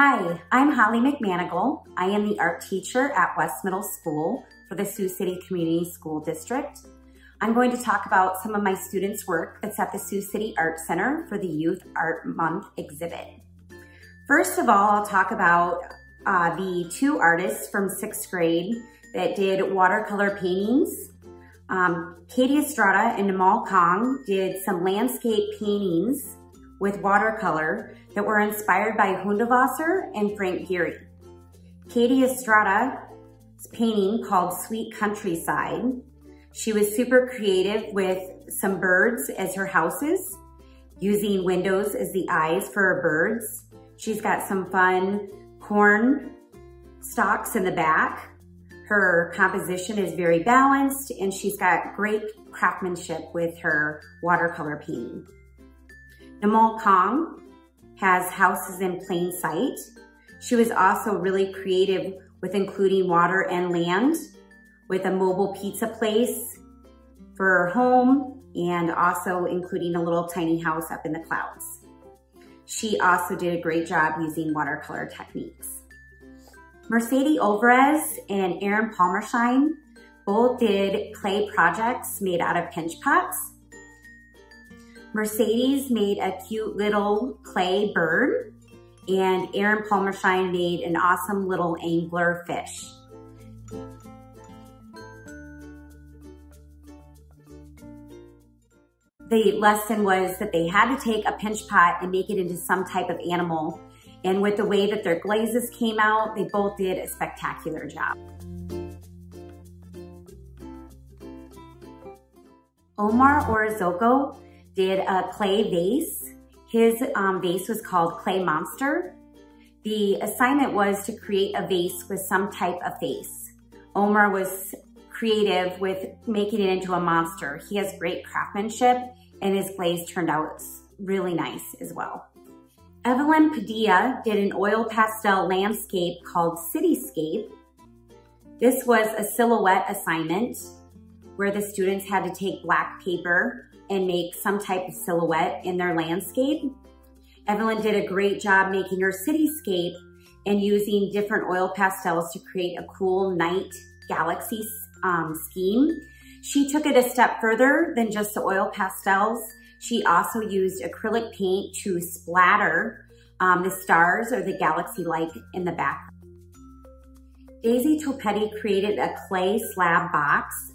Hi, I'm Holly McManigal. I am the art teacher at West Middle School for the Sioux City Community School District. I'm going to talk about some of my students' work that's at the Sioux City Art Center for the Youth Art Month exhibit. First of all, I'll talk about uh, the two artists from sixth grade that did watercolor paintings. Um, Katie Estrada and Namal Kong did some landscape paintings with watercolor that were inspired by Hundertwasser and Frank Gehry. Katie Estrada's painting called Sweet Countryside. She was super creative with some birds as her houses, using windows as the eyes for her birds. She's got some fun corn stalks in the back. Her composition is very balanced and she's got great craftsmanship with her watercolor painting. Namal Kong has houses in plain sight. She was also really creative with including water and land with a mobile pizza place for her home and also including a little tiny house up in the clouds. She also did a great job using watercolor techniques. Mercedes Alvarez and Aaron Palmershine both did clay projects made out of pinch pots Mercedes made a cute little clay bird and Aaron Palmershine made an awesome little angler fish. The lesson was that they had to take a pinch pot and make it into some type of animal. And with the way that their glazes came out, they both did a spectacular job. Omar Orozco did a clay vase. His um, vase was called Clay Monster. The assignment was to create a vase with some type of face. Omar was creative with making it into a monster. He has great craftsmanship and his glaze turned out really nice as well. Evelyn Padilla did an oil pastel landscape called Cityscape. This was a silhouette assignment where the students had to take black paper and make some type of silhouette in their landscape. Evelyn did a great job making her cityscape and using different oil pastels to create a cool night galaxy um, scheme. She took it a step further than just the oil pastels. She also used acrylic paint to splatter um, the stars or the galaxy light in the back. Daisy Topetti created a clay slab box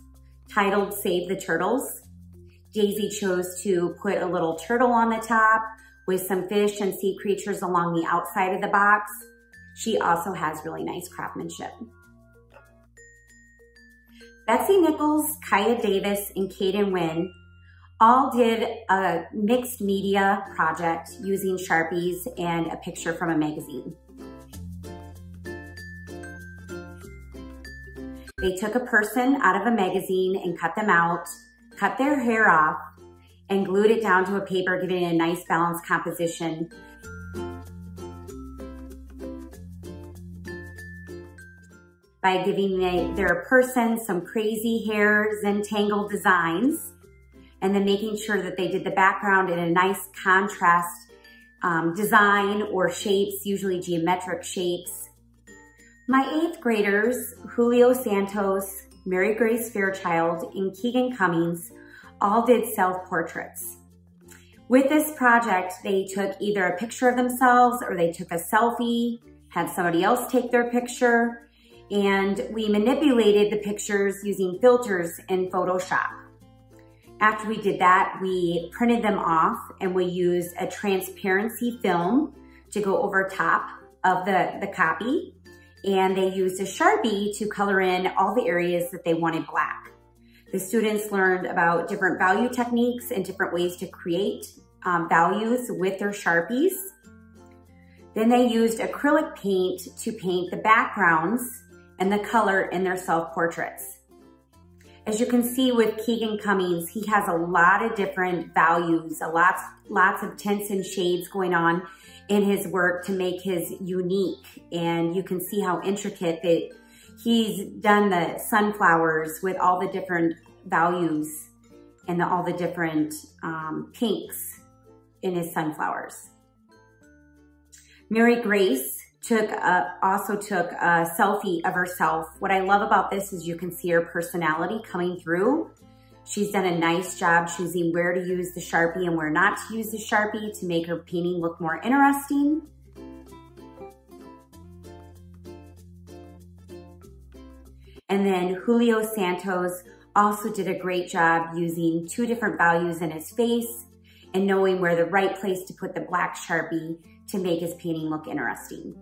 titled Save the Turtles. Daisy chose to put a little turtle on the top with some fish and sea creatures along the outside of the box. She also has really nice craftsmanship. Betsy Nichols, Kaya Davis, and Kaden Wynn all did a mixed media project using Sharpies and a picture from a magazine. They took a person out of a magazine and cut them out cut their hair off, and glued it down to a paper, giving it a nice balanced composition. By giving their person some crazy hair Zentangle designs, and then making sure that they did the background in a nice contrast um, design or shapes, usually geometric shapes. My eighth graders, Julio Santos, Mary Grace Fairchild, and Keegan Cummings all did self-portraits. With this project, they took either a picture of themselves or they took a selfie, had somebody else take their picture, and we manipulated the pictures using filters in Photoshop. After we did that, we printed them off and we used a transparency film to go over top of the, the copy and they used a Sharpie to color in all the areas that they wanted black. The students learned about different value techniques and different ways to create um, values with their Sharpies. Then they used acrylic paint to paint the backgrounds and the color in their self-portraits. As you can see with Keegan Cummings, he has a lot of different values, a lots, lots of tints and shades going on in his work to make his unique. And you can see how intricate that he's done the sunflowers with all the different values and the, all the different um, pinks in his sunflowers. Mary Grace took a, also took a selfie of herself. What I love about this is you can see her personality coming through. She's done a nice job choosing where to use the Sharpie and where not to use the Sharpie to make her painting look more interesting. And then Julio Santos also did a great job using two different values in his face and knowing where the right place to put the black Sharpie to make his painting look interesting.